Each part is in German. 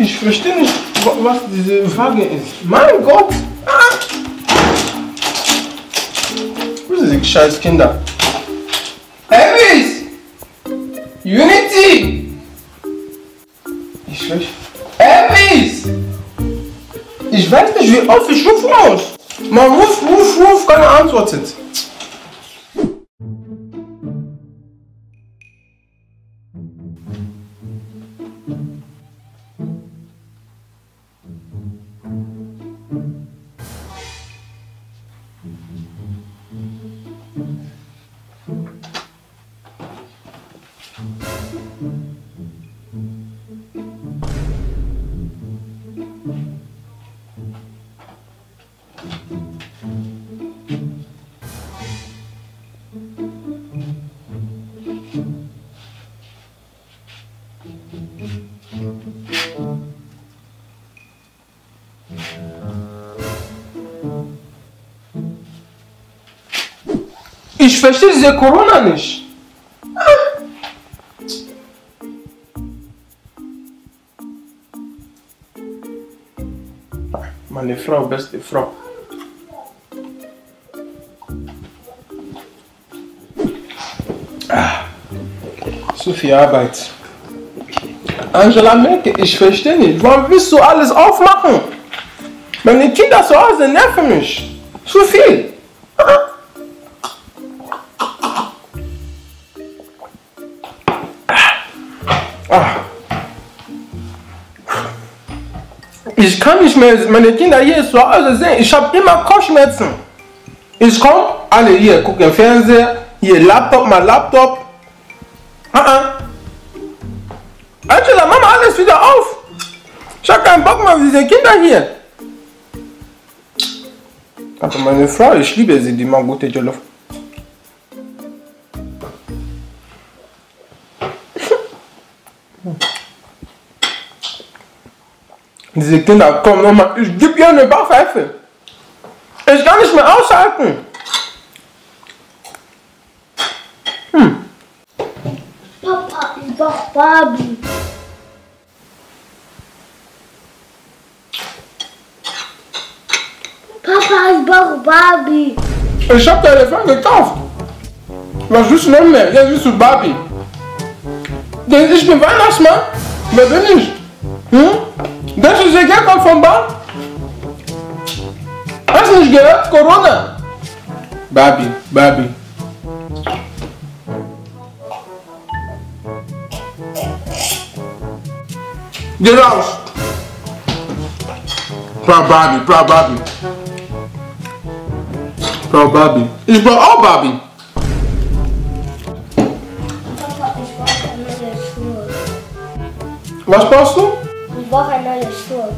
Ich verstehe nicht, was diese Frage ist. Mein Gott! Ah. Wo sind die scheiß Kinder? Elvis! Unity! Ich weiß. Elvis! Ich weiß nicht, wie oft ich rufen muss. Man ruft, ruft, ruft, keiner antwortet. Mm-hmm. Ich verstehe diese Corona nicht. Meine Frau, beste Frau. Ah, so viel Arbeit. Angela Merkel, ich verstehe nicht. Warum willst du alles aufmachen? Meine Kinder zu Hause nerven mich. Zu viel. Ich kann nicht mehr meine Kinder hier zu Hause sehen. Ich habe immer Kopfschmerzen. Ich komme, alle hier gucken Fernseher, hier Laptop, mein Laptop. Ah, ah. Angela, mach mal alles wieder auf. Ich habe keinen Bock mehr auf diese Kinder hier. Aber meine Frau, ich liebe sie, die macht gute Jollof. Diese Kinder kommen nochmal, ich gebe ihr eine Backpfeife. Ich kann nicht mehr aushalten. Hm. Papa, ich brauch Barbie. Papa, ich brauch Barbie. Ich hab den Elefant gekauft. Was willst du noch mehr? Jetzt willst du Barbie. Denn ich bin Weihnachtsmann. Wer bin ich? Hm? Das ist der Geld kommt vom Bar. Hast du nicht gehört? Corona. Barbie, Barbie. Geh raus. Frau Barbie, Frau Barbie. Frau Barbie. Ich brauche auch Barbie. Papa, ich brauche neue Schuhe.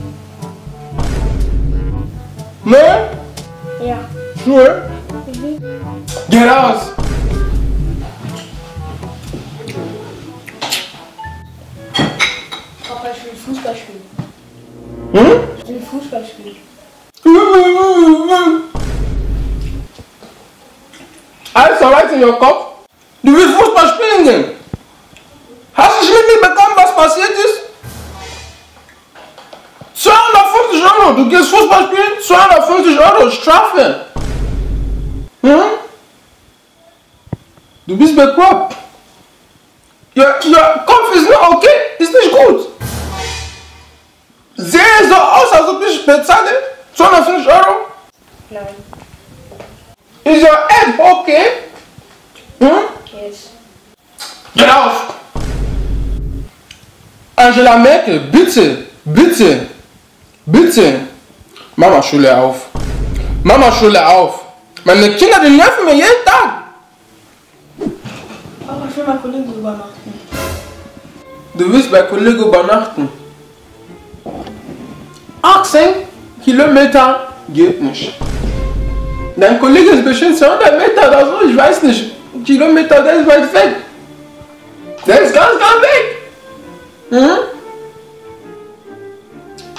Was brauchst du? Ich brauche neue Schuhe. Ne? Ja. Schuhe? Mhm. Geh raus. Papa, ich will Fußball spielen. Hm? Ich will Fußball spielen. Alles alright in your Kopf? Du willst Fußball spielen gehen? Hast du nicht mitbekommen, was passiert du gehst Fußball spielen, 250 Euro Strafe. Hm? Du bist bekloppt. Your, your Kopf ist nicht okay, ist nicht gut. Sehe so aus, als ob ich bezahle 250 Euro. Nein. Is your head okay? Hm? Yes. Get auf! Angela Merkel, bitte, bitte, bitte. Mama Schule auf. Mama Schule auf. Meine Kinder, die nerven mir jeden Tag. Papa, ich will meinen Kollegen übernachten. Du willst bei Kollegen übernachten. 18 Kilometer geht nicht. Dein Kollege ist bestimmt 200 Meter oder so, ich weiß nicht. Kilometer, der ist weit weg. Der ist ganz, ganz weg. Mhm.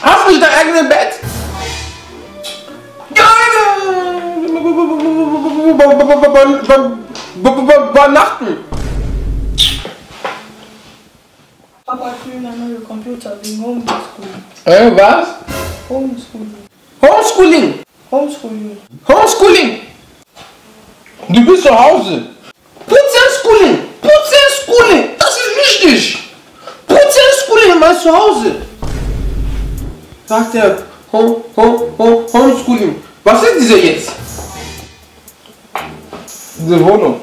Hast du nicht dein eigenes Bett? Übernachten. Papa, ich will einen neuen Computer wegen Homeschooling. Äh, was? Homeschooling. Homeschooling. Homeschooling. Homeschooling. Du bist zu Hause. Putzenschooling. Putzenschooling. Das ist wichtig. Putzenschooling mal zu Hause. Sagt er. Home, home, home, Homeschooling. Was ist diese jetzt? Wohnung.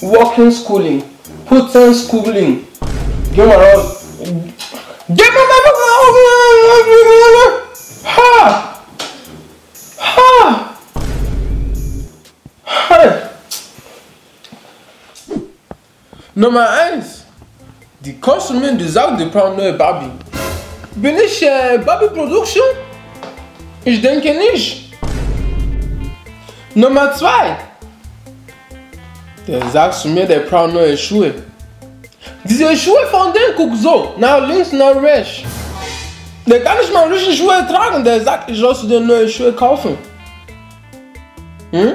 Walking Schooling. Putzenschooling. Geh mal raus. Geh mal raus. Ha! Ha! Ha! Nummer 1. Die konsumieren die Sachen, die brauchen neue Barbie. Bin ich äh, Barbie Production? Ich denke nicht. Nummer 2. Der sagt zu mir, der braucht neue Schuhe. Diese Schuhe von denen guck so, nach links, nach rechts. Der kann nicht mal richtig Schuhe tragen. Der sagt, ich soll dir neue Schuhe kaufen. Hm?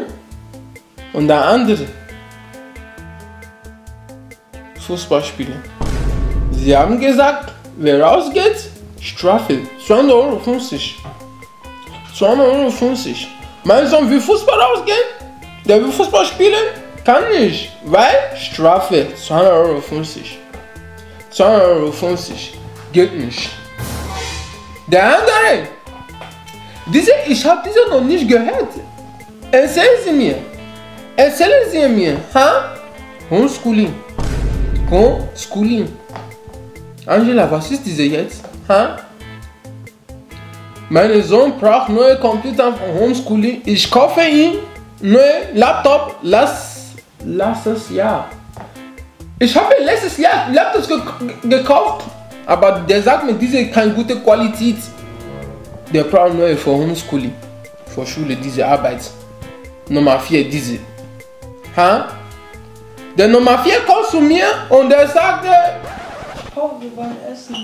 Und der andere. Fußballspieler. Sie haben gesagt, wer rausgeht, Strafe. 200 Euro 50. 200 Euro 50. Mein Sohn will Fußball rausgehen? Der will Fußball spielen? Kann nicht. Weil Strafe. 200 Euro 50. 200 Euro 50. Geht nicht. Der andere. Diese, ich habe diese noch nicht gehört. Erzählen Sie mir. Erzählen Sie mir. Ha? Homeschooling. Homeschooling. Angela, was ist diese jetzt? Ha? Mein Sohn braucht neue Computer von Homeschooling. Ich kaufe ihm neue Laptop. Lass, lass es ja. Ich habe letztes Jahr Laptops ge gekauft, aber der sagt mir, diese keine gute Qualität. Der braucht neue für Homeschooling, für Schule, diese Arbeit. Nummer 4, diese. Ha? Der Nummer 4 kommt zu mir und der sagt, äh, Oh, wir wollen essen.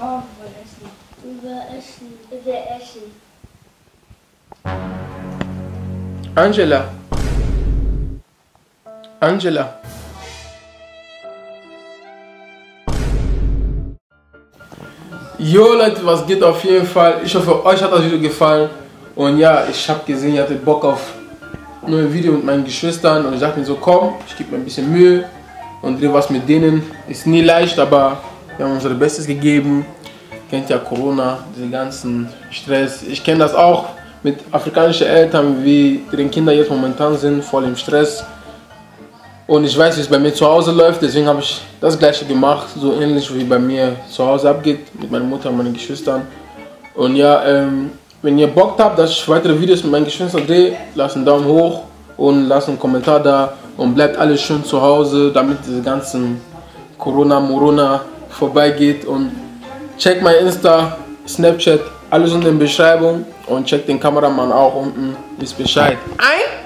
Oh, wir wollen essen. Über Essen. Über Essen. Angela. Angela. Jo Leute, was geht auf jeden Fall? Ich hoffe, euch hat das Video gefallen. Und ja, ich habe gesehen, ihr hattet Bock auf ein neues Video mit meinen Geschwistern. Und ich dachte mir so, komm, ich gebe mir ein bisschen Mühe und drehe was mit denen. Ist nie leicht, aber wir haben unser Bestes gegeben. Kennt ja Corona, diesen ganzen Stress. Ich kenne das auch mit afrikanischen Eltern, wie deren Kinder jetzt momentan sind, voll im Stress. Und ich weiß, wie es bei mir zu Hause läuft, deswegen habe ich das gleiche gemacht, so ähnlich wie bei mir zu Hause abgeht, mit meiner Mutter und meinen Geschwistern. Und ja, ähm, wenn ihr Bock habt, dass ich weitere Videos mit meinen Geschwistern drehe, lasst einen Daumen hoch und lasst einen Kommentar da und bleibt alles schön zu Hause, damit diese ganzen Corona, Morona vorbeigeht und checkt mein Insta, Snapchat, alles in der Beschreibung und checkt den Kameramann auch unten, wisst Bescheid. Ein!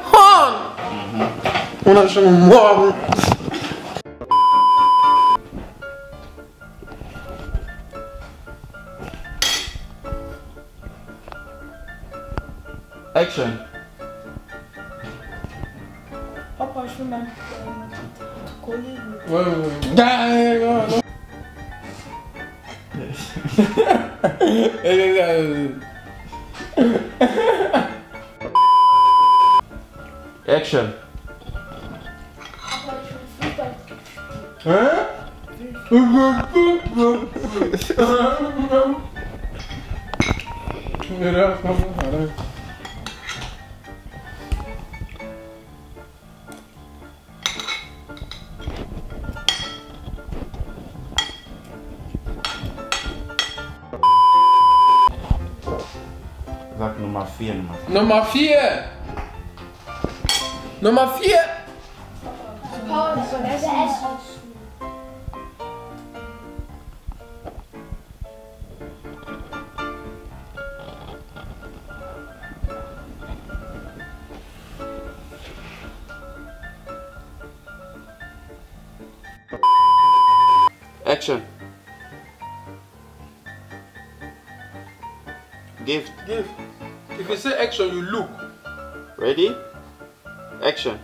Wunderschönen Morgen! Action! Papa, ich will meinen Kollegen. Action! Sag Nummer 4 Nummer Nummer 4! Nummer 4! Action. Gift. Give. If you say action, you look. Ready? Action.